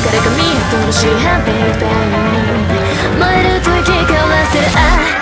から髪を通し半平凡燃える吐き交わせる。あ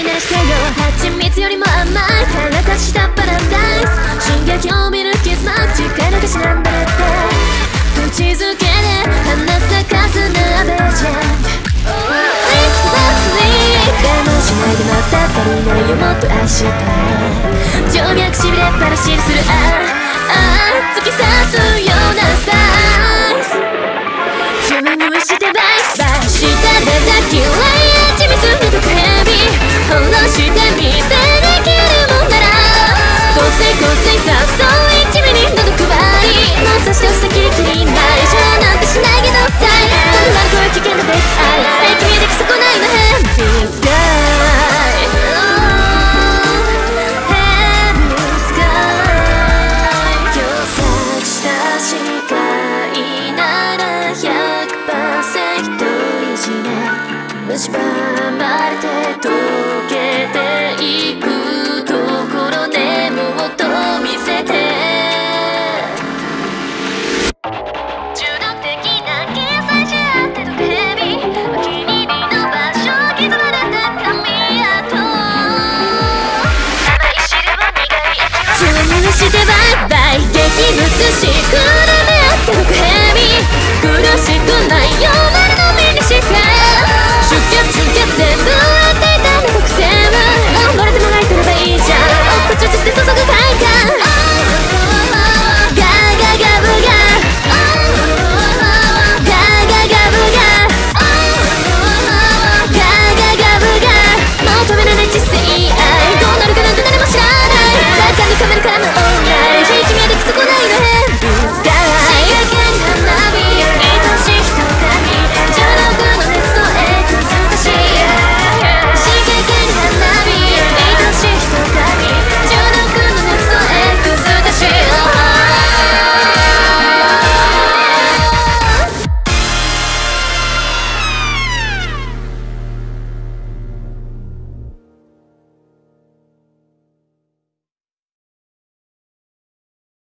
いなしてよ蜂蜜よりも甘いからかしたパラダイス進撃を見るキスマッチからかしなんだって口づけで花咲かすなベジェン It's lovely 我慢しないでまた足りないよもっと愛して静脈しびれっぱなしにするああ突き刺すようなスパイス注入してバイバイ舌で抱き笑い毒蛇下ろしてみて蝕まれて溶けていくところでもっと見せて。中毒的な掲載し合って毒蛇お気に入りの場所刻まれた髪跡甘い汁は苦い味は注入してバイバイ激物しくるめ合って毒蛇